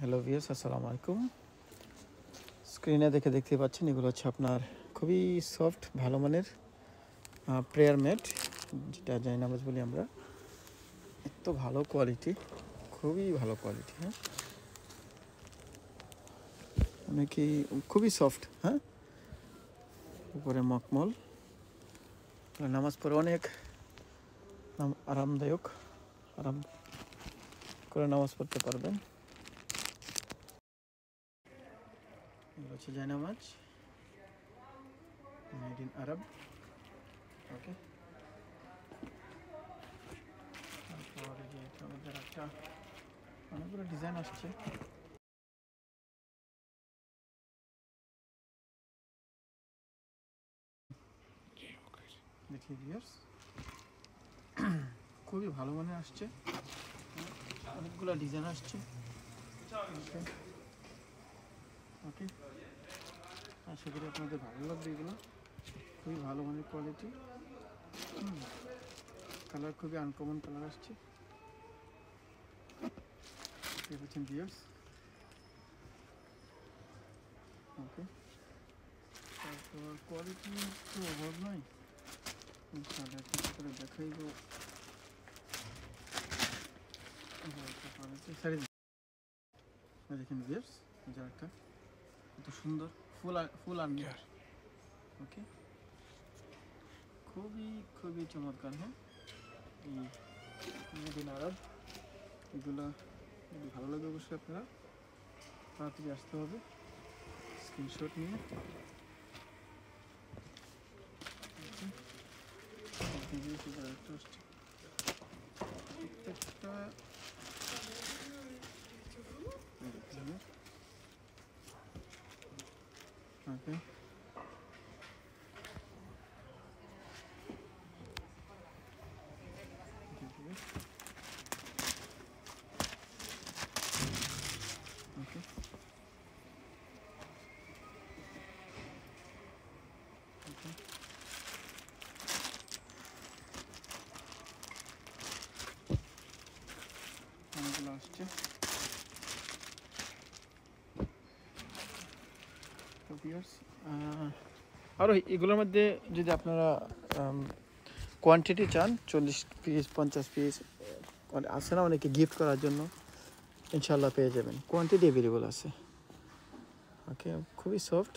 Hello ভিয়াস আসসালামু আলাইকুম স্ক্রিনে দেখে দেখতে পাচ্ছেন, এগুলো হচ্ছে আপনার খুবই সফট ভালো মানের প্রেয়ার ম্যাট যেটা জানি নামাজ বলি আমরা। এত ভালো কোয়ালিটি খুবই ভালো কোয়ালিটি হ্যাঁ। অনেকেই খুবই সফট হ্যাঁ। উপরে মকমল। নামাজ পড়ে অনেক আরামদায়ক, আরাম করে নামাজ পড়তে পারবেন। এগুলো হচ্ছে জায়নামাজ মেড ইন আরব ওকে তারপর আমাদের একটা অনেকগুলো ডিজাইন আসছে। দেখি ভিউয়ার্স খুবই ভালো মনে আসছে। অনেকগুলো ডিজাইন আসছে। ওকে? আশা করি আপনাদের ভালো লাগবে এগুলো। খুবই ভালো মানের কোয়ালিটি কালার খুবই আনকমন কালার আসছে। দেখতে পাচ্ছেন ভিউয়ার্স ওকে তারপর কোয়ালিটি তো অভাব নয়। ইনশাআল্লাহ একটা করে দেখাইব। দেখেন ভিউয়ার্স যা একটা কত সুন্দর। ফুল ফুল আর্মি ওকে খুবই খুবই চমৎকার হ্যাঁ? এই এগুলো যদি ভালো লাগে অবশ্যই আপনারা তাড়াতাড়ি আসতে হবে। স্ক্রিনশট নিয়ে। প্রত্যেকটা ওকে Okay. Okay. অনেকগুলো আসছে viewers, আরও এগুলোর মধ্যে যদি আপনারা কোয়ান্টিটি চান চল্লিশ পিস পঞ্চাশ পিস আছে না অনেকে গিফট করার জন্য ইনশাল্লাহ পেয়ে যাবেন। কোয়ান্টিটি অ্যাভেলেবল আছে। ওকে খুবই সফট